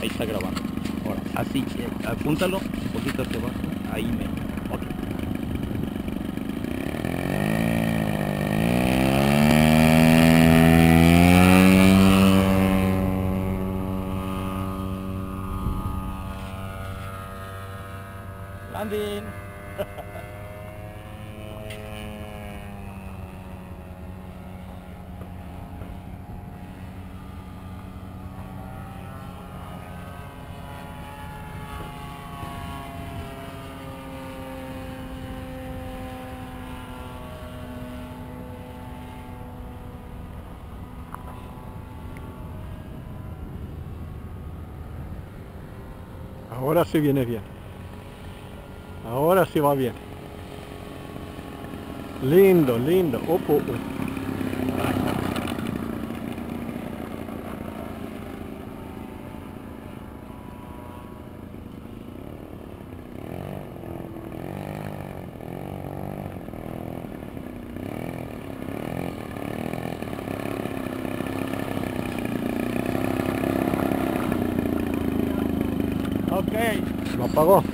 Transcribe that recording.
Ahí está grabando. Ahora, así, eh, apúntalo un poquito hacia abajo. Ahí me. Ok. Landing. Ahora sí viene bien. Ahora sí va bien. Lindo, lindo. Opo. Ok. Lo apagó.